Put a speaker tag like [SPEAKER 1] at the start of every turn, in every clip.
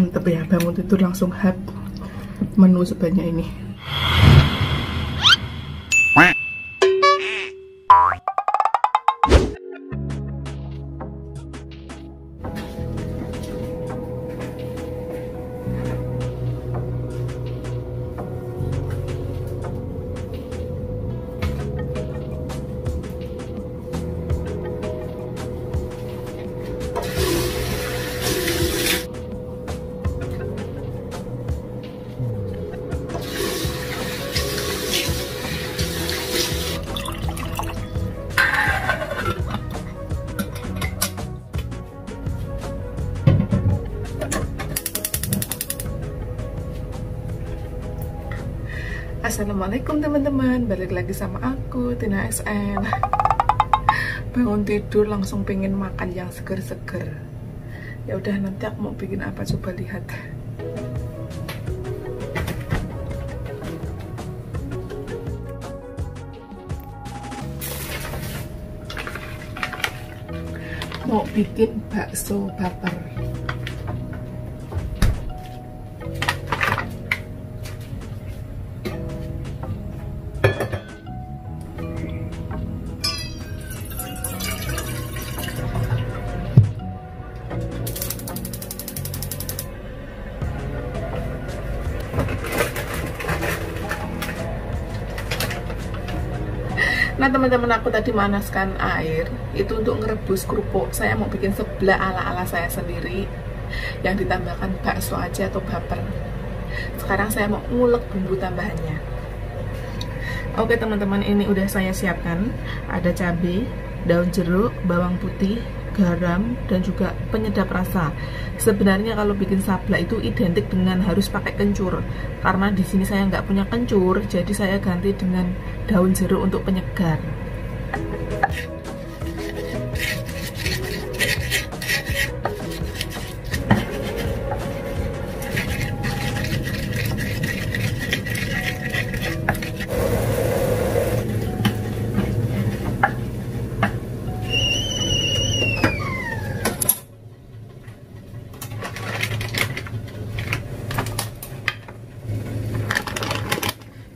[SPEAKER 1] mantep ya bangun tidur langsung have menu sebanyak ini Assalamualaikum teman-teman. Balik lagi sama aku Tina SN Bangun tidur langsung pengen makan yang seger-seger. Ya udah nanti aku mau bikin apa? Coba lihat. Mau bikin bakso butter Nah teman-teman aku tadi manaskan air itu untuk ngerebus kerupuk. Saya mau bikin sebelah ala-ala saya sendiri yang ditambahkan bakso aja atau baper. Sekarang saya mau ngulek bumbu tambahannya. Oke teman-teman ini udah saya siapkan. Ada cabai, daun jeruk, bawang putih, garam dan juga penyedap rasa. Sebenarnya kalau bikin sabla itu identik dengan harus pakai kencur. Karena di sini saya nggak punya kencur, jadi saya ganti dengan daun jeruk untuk penyegar.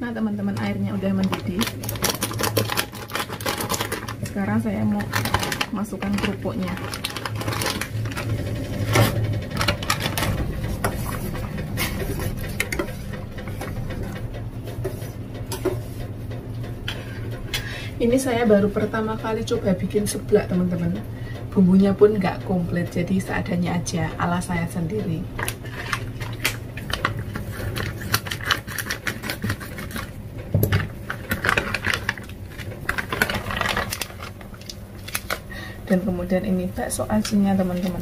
[SPEAKER 1] Nah teman-teman airnya udah mendidih Sekarang saya mau kerupuknya Ini saya baru pertama kali coba bikin seblak teman-teman. Bumbunya pun nggak komplit jadi seadanya aja ala saya sendiri dan kemudian ini bakso asinnya teman-teman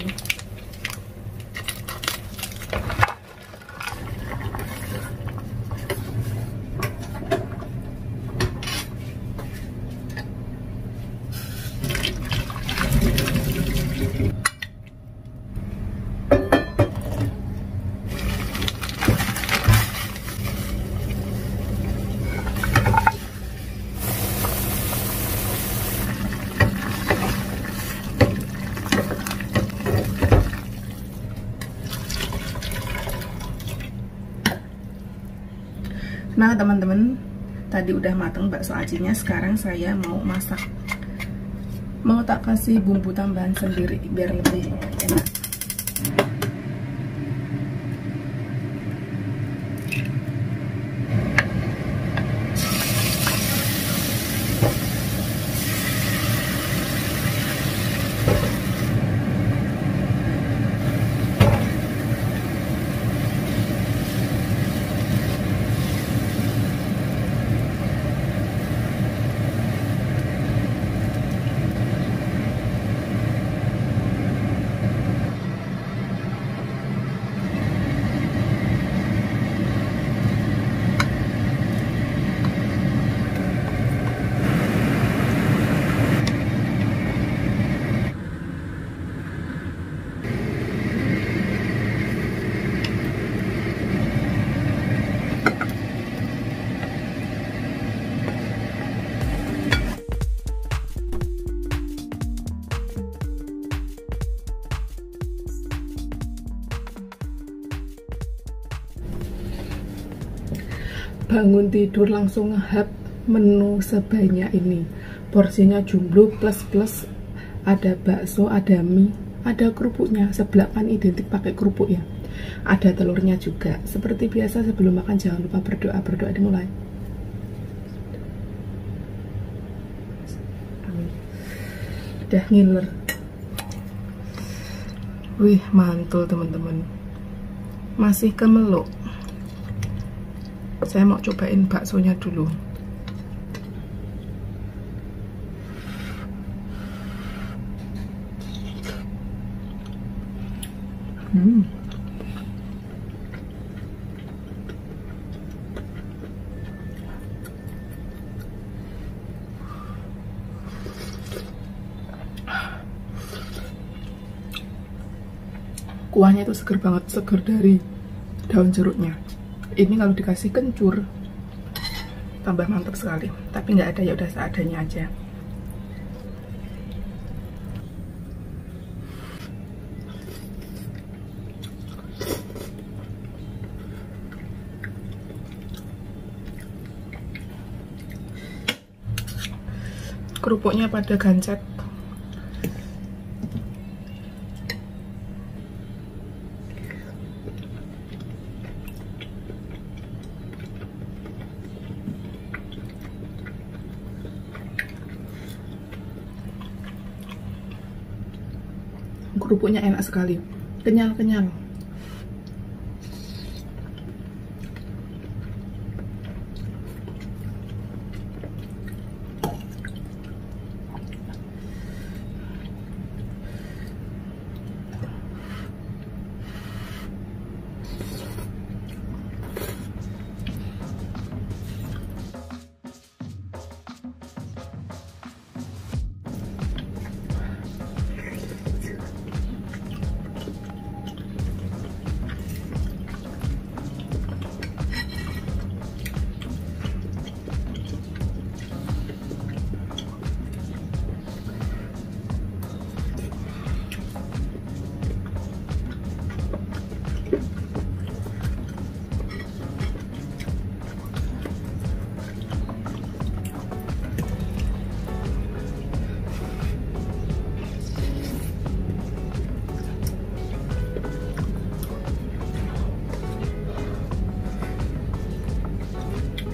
[SPEAKER 1] Nah teman-teman Tadi udah mateng bakso acinya Sekarang saya mau masak. Mau tak kasih bumbu tambahan sendiri Biar lebih enak bangun tidur langsung ngehap menu sebanyak ini. Porsinya jumbo plus plus ada bakso ada mie ada kerupuknya sebelah kan identik pakai kerupuk ya. Ada telurnya juga seperti biasa sebelum makan jangan lupa berdoa berdoa dimulai udah ngiler. Wih mantul teman-teman. Masih kemeluk saya mau cobain baksonya dulu Hmm. Kuahnya itu seger banget, seger dari daun jeruknya. Ini kalau dikasih kencur, tambah mantap sekali. Tapi nggak ada ya udah seadanya aja. kerupuknya pada gancet kerupuknya enak sekali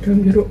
[SPEAKER 1] kenyal-kenyal daun jeruk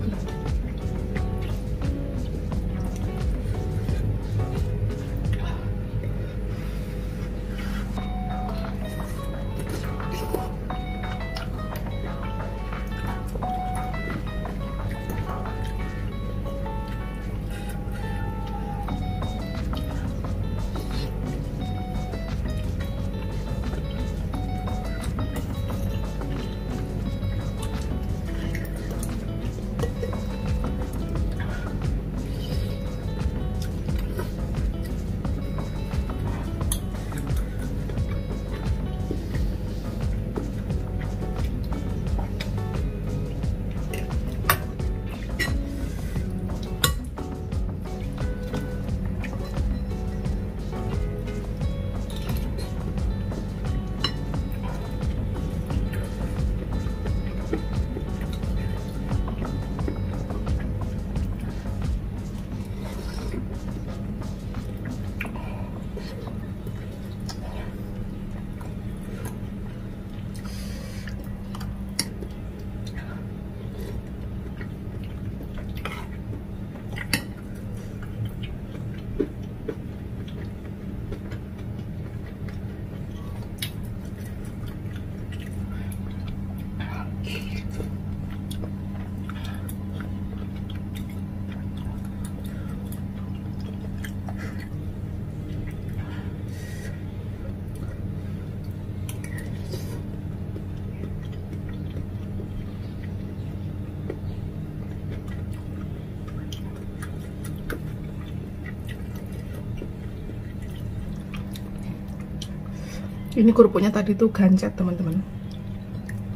[SPEAKER 1] ini kerupuknya tadi tuh gancet teman-teman.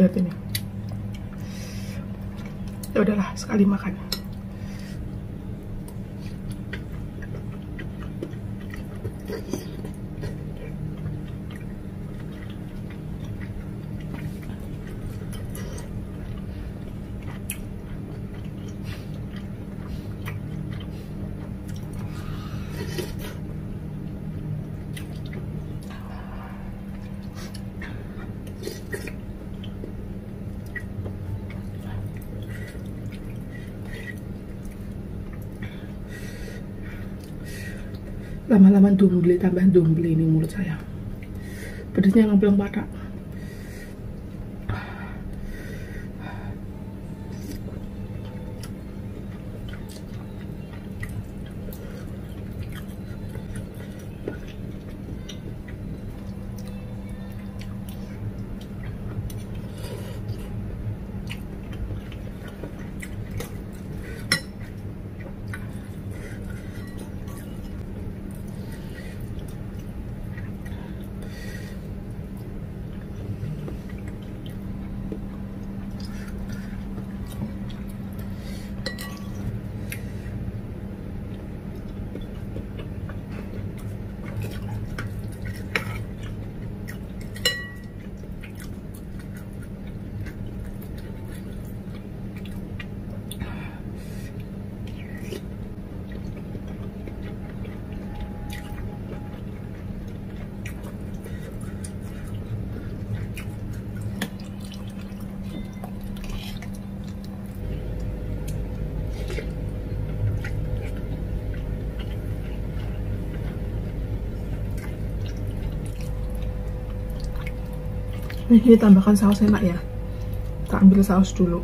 [SPEAKER 1] Lihat ini. Ya udahlah sekali makan lama-lama dumble tambah dumble ini mulut saya. Pedesnya nggak bilang ini tambahkan saus enak ya. Tak ambil saus dulu